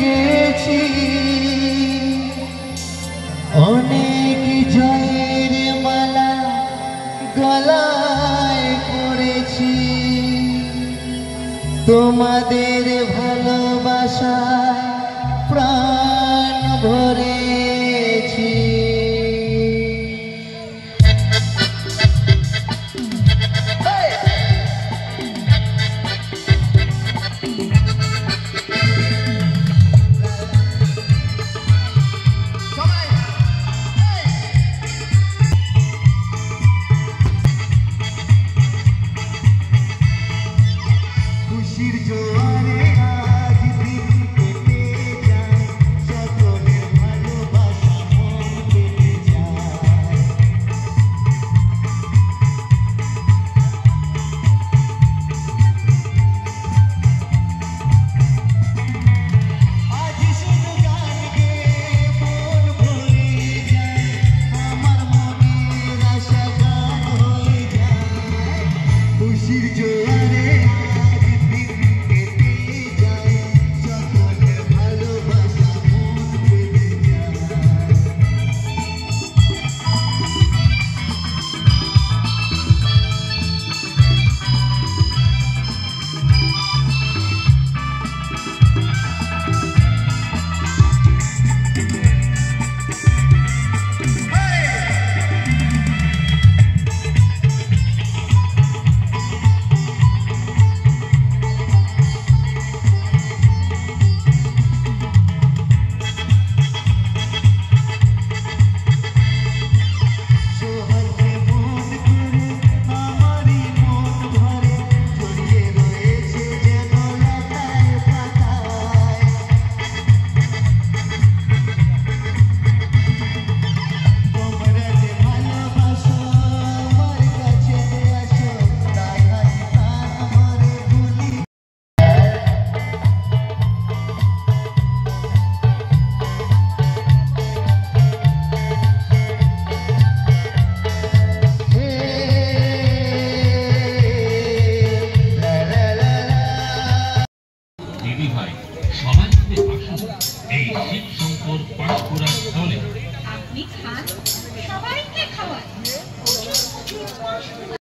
দেখেছি। অনেক জয়ের মালা গলায় পড়েছি। তোমাদের ভালোবাসায় প্রাণ ভরে Sirce এই শিবশঙ্কর পাঁশকুড়ার দলে আপনি খান সবাইকে খাওয়ান।